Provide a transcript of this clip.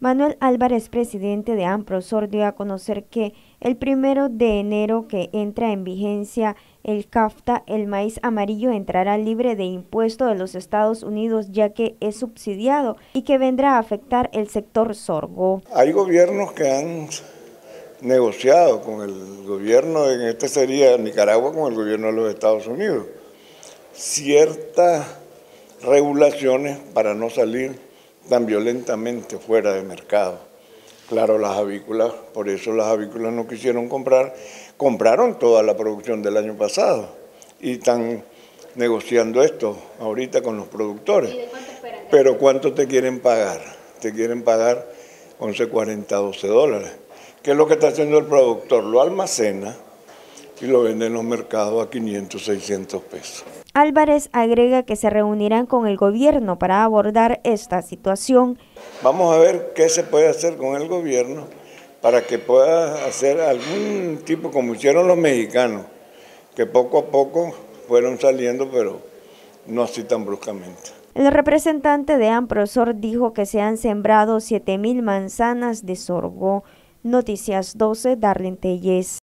Manuel Álvarez, presidente de Amprosor, dio a conocer que el primero de enero que entra en vigencia el CAFTA, el maíz amarillo entrará libre de impuesto de los Estados Unidos ya que es subsidiado y que vendrá a afectar el sector sorgo. Hay gobiernos que han negociado con el gobierno, en este sería Nicaragua, con el gobierno de los Estados Unidos, ciertas regulaciones para no salir tan violentamente fuera de mercado. Claro, las avícolas, por eso las avícolas no quisieron comprar, compraron toda la producción del año pasado y están negociando esto ahorita con los productores. Pero ¿cuánto te quieren pagar? Te quieren pagar 11.40, 12 dólares. ¿Qué es lo que está haciendo el productor? Lo almacena y lo vende en los mercados a 500, 600 pesos. Álvarez agrega que se reunirán con el gobierno para abordar esta situación. Vamos a ver qué se puede hacer con el gobierno para que pueda hacer algún tipo, como hicieron los mexicanos, que poco a poco fueron saliendo, pero no así tan bruscamente. El representante de Amprosor dijo que se han sembrado 7.000 manzanas de sorgo. Noticias 12, Darlene Telles.